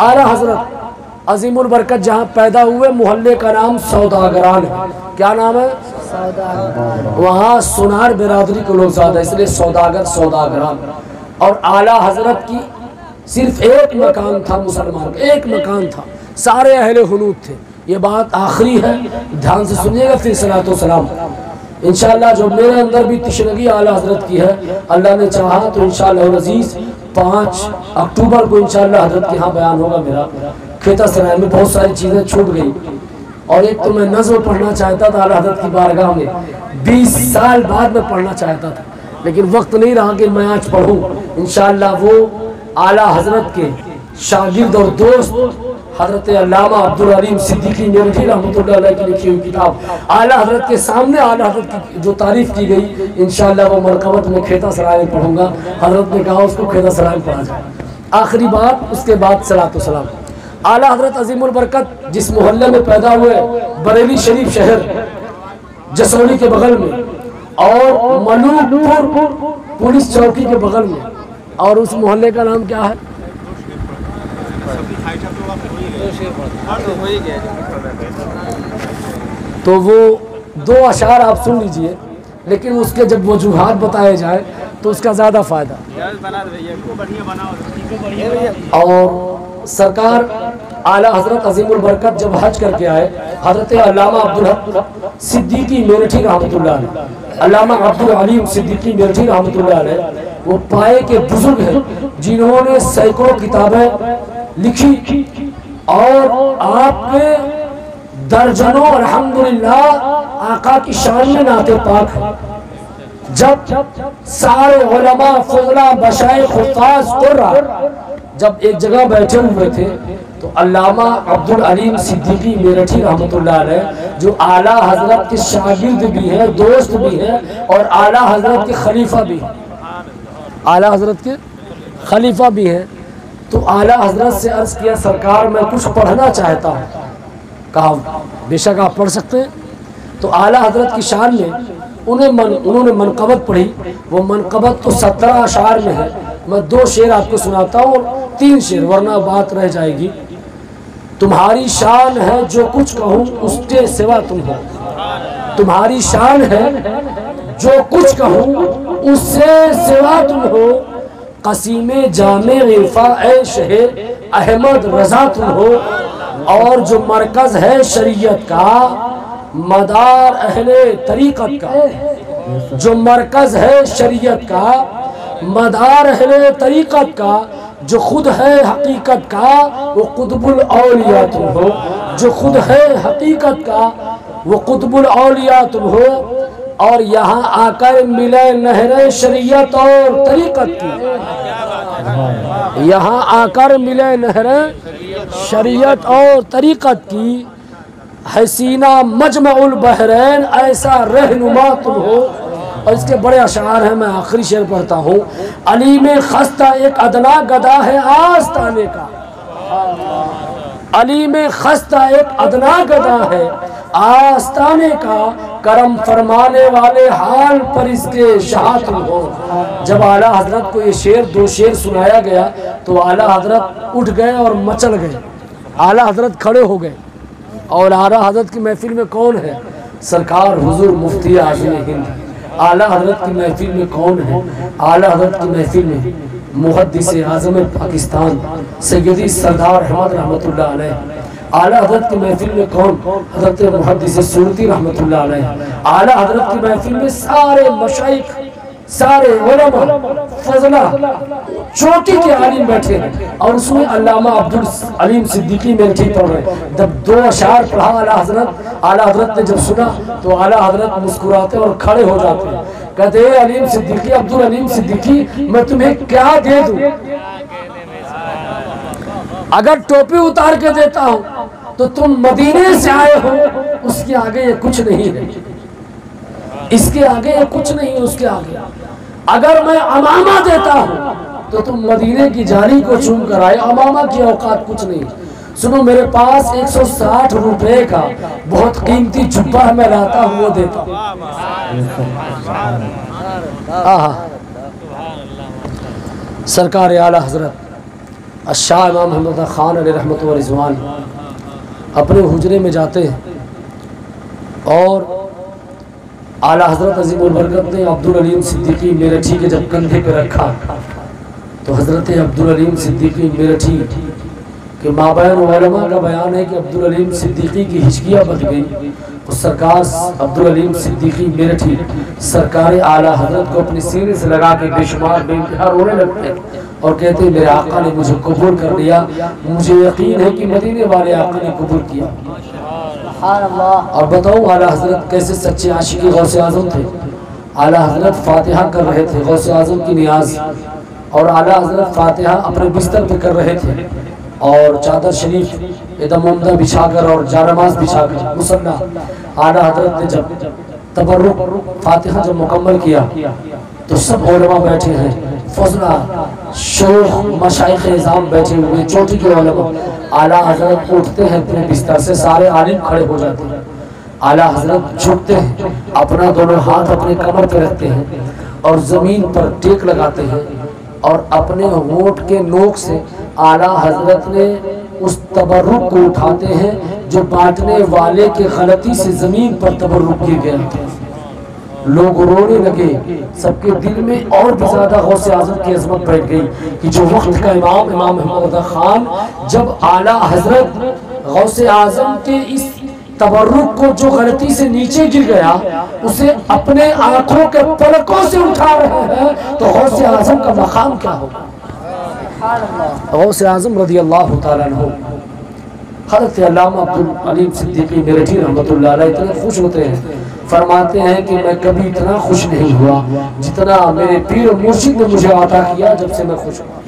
आला हज़रत अजीमुल बरकत जहाँ पैदा हुए मोहल्ले का नाम सौदागरान है। क्या नाम है? वहाँ सुनार बिरादरी के लोग ज़्यादा इसलिए सौदागर सौदागरान। और आला हज़रत की सिर्फ़ एक मकान था मुसलमान का एक मकान था। सारे अहले हनूद थे। ये बात आखिरी है ध्यान से सुनिएगा फिर सलातो सलाम। इंशाल्लाह जो मेरे अंदर भी तशनगी आला हज़रत की है, अल्लाह ने चाहा तो इंशाल्लाह अज़ीज़ पाँच अक्टूबर को इंशाल्लाह हज़रत के यहाँ बयान होगा मेरा। खेता सराय में बहुत सारी चीज़ें छूट गई। और एक तो मैं नज्म पढ़ना चाहता था आला हज़रत की बारगाह में। बीस साल बाद में पढ़ना चाहता था। लेकिन वक्त नहीं रहा कि मैं आज पढ़ूँ। इंशाल्लाह वो आला हज़रत के शागिर्द और दोस्त हज़रत अल्लामा अब्दुल अलीम सिद्दीकी रहमतुल्लाह अलैह की लिखी हुई किताब। आला हज़रत के सामने आला हज़रत की जो तारीफ़ की गई इंशाल्लाह वो मरकबत में खेता सराय में पढ़ूँगा। हज़रत ने कहा, उसको खेता सराय में पढ़ा जाए। आखिरी बात, उसके बाद सलात सलाम। आला हज़रत अजीमुल बरकत, जिस मोहल्ले में पैदा हुए, बरेली शरीफ शहर जसौली के बगल में, और मलूकपुर पुलिस चौकी के बगल में, और उस मोहल्ले का नाम क्या है? तो वो दो अशार आप सुन लीजिए, लेकिन उसके जब वजूहत बताए जाए तो उसका ज़्यादा फ़ायदा। और सरकार आला हज़रत अजीमुल बरकत जब हज करके आए, हज़रत अल्लामा अब्दुल सिद्दीकी मेरठी अलैह अब्दुल अलीम सिद्दीकी मेरठी रहमतुल्लाह वो पाए के बुज़ुर्ग हैं, जिन्होंने सैकड़ों किताबें लिखी। और आपके दर्जनों, अल्हम्दुलिल्लाह, आका की शान में नाते पाक। जब सारे उलमा फजला बशाए खुफाज जब एक जगह बैठे हुए थे तो अल्लामा अब्दुल अलीम सिद्दीकी मेरठी अलैह, जो आला हज़रत के शागिर्द भी है, दोस्त भी है, और आला हज़रत के खलीफा भी है। आला हज़रत के खलीफा भी हैं। तो आला हज़रत से अर्ज़ किया, सरकार, मैं कुछ पढ़ना चाहता हूँ। कहा, बेशक आप पढ़ सकते हैं। तो आला हज़रत की शान में उन्हें मन, उन्होंने मनकबत पढ़ी। वो मनकबत तो सत्रह अशार में है। मैं दो शेर आपको सुनाता हूँ और तीन शेर, वरना बात रह जाएगी। तुम्हारी शान है जो कुछ कहूँ, उसके सिवा तुम हो। तुम्हारी शान है जो कुछ कहूँ, उससे सिवा तुम हो। कसीमे जामे इरफा ए अहमद रजा तुम हो, और जो मरकज है शरीयत का, मदार अहले तरीकत का। जो मरकज है शरीयत का, मदार अहले तरीकत का, जो खुद है हकीकत का, वो कुतुबुल औलिया तुम हो। जो खुद है हकीकत का, वो कुतुबुल अलिया तुम हो। और यहाँ आकर मिले नहर शरीयत और तरीकत की। यहाँ आकर मिले नहर शरीयत और तरीकत की। हसीना मजमउल बहरैन, ऐसा रहनुमा तुम हो। और इसके बड़े अशार हैं, मैं आखिरी शेर पढ़ता हूँ। अली में खस्ता एक अदना गदा है आस्ताने का। अली में खस्ता एक अदना गदा है आस्ताने का। करम फरमाने वाले हाल पर इसके शाह हो। जब आला हज़रत को ये शेर, दो शेर सुनाया गया तो आला हज़रत उठ गए और मचल गए। आला हज़रत खड़े हो गए। और आला हज़रत की महफिल में कौन है? सरकार, हुजूर, मुफ्ती, आज़म हिंद। आला हज़रत की महफिल में कौन है? आला हज़रत की महफिल में मुहदस आज़म पाकिस्तान सैदी सरदार अहमद अलैह। आला हज़रत की महफिल में कौन? हज़रत मुहदस सूरती अलैह। आला हज़रत की महफिल में सारे मशाइख, सारे फजला, चोटी के आलिम बैठे और उसमें अल्लामा अब्दुल अलीम सिद्दीकी मेरे ठीक पढ़ रहे जब दो अशार पढ़ा आला हज़रत आला हज़रत ने जब सुना तो आला हज़रत मुस्कुराते और खड़े हो जाते कहते अलीम सिद्दीकी, अब्दुल अलीम सिद्दीकी, मैं तुम्हें क्या दे दूँ? अगर टोपी उतार के देता हूँ तो तुम मदीने से आए हो, उसके आगे ये कुछ नहीं है। इसके आगे ये कुछ नहीं है, उसके आगे। अगर मैं अमामा देता हूँ तो तुम मदीने की जारी को चूम कर आए। अमामा की औकात कुछ नहीं। सुनो, मेरे पास 160 रुपए का बहुत कीमती जुब्बा मैं रहता हूँ, वो देता सरकार आला हज़रत शाह इमाम मोहम्मद ख़ान रहमत रिजवान। अपने हुजरे में जाते हैं और आला हज़रत अजीम बरकत ने अब्दुल अलीम सिद्दीकी मेरठी के जब कंधे पर रखा तो हज़रत अब्दुल अलीम सिद्दीकी मेरठी के माबैन का बयान है कि अब्दुल अलीम सिद्दीकी की हिचकियाँ बच गई। तो सरकार अब्दुल अलीम सिद्दीकी मेरठी सरकार आला हज़रत को अपने सीने से लगा के बेशुमार बेइंतहा रोने लगते हैं और कहते हैं मेरे आका ने मुझे कबूल कर लिया। मुझे यकीन है कि मदीने वाले आका ने कबूल किया। और बताओ आला हज़रत कैसे सच्चे आशिकी गौसे आज़म थे। आला हज़रत फातिहा कर रहे थे गौसे आज़म की नियाज। और आला हज़रत फातिहा अपने बिस्तर पर कर रहे थे। और चादर शरीफ एकदम उमदा बिछाकर और जारमाज बिछाकर, मुसल्ला, आला हज़रत ने जब तबरुक, फातिहा जब मुकम्मल किया तो सब ओलमा बैठे हैं फजला शेख, मशाइख निज़ाम बैठे हुए चोटी के ओलमा आला हज़रत उठते हैं, अपने बिस्तर से सारे आलिम खड़े हो जाते हैं, आला हज़रत झुकते हैं, अपना दोनों हाथ अपने कमर पे रखते हैं, और ज़मीन पर टेक लगाते हैं, और अपने होठ के नोक से आला हज़रत ने उस तबरुक को उठाते हैं, जो बांटने वाले के गलती से ज़मीन पर तबरुक किए गए थे। लोग रोने लगे। सबके दिल में और भी ज़्यादा गौसे आज़म की अजमत बैठ गई कि जो वक्त का इमाम इमाम मोहम्मद खान, जब आला हज़रत गौसे आज़म के इस तबरुक को जो गलती से नीचे गिर गया, उसे अपने आँखों के पलकों से उठा रहे हैं तो गौसे आज़म का मकाम क्या होगा? आज़म रदी अल्लाह खुश होते हैं। फरमाते हैं कि मैं कभी इतना खुश नहीं हुआ जितना मेरे पीर मुर्शिद ने मुझे आता किया जब से मैं खुश हुआ।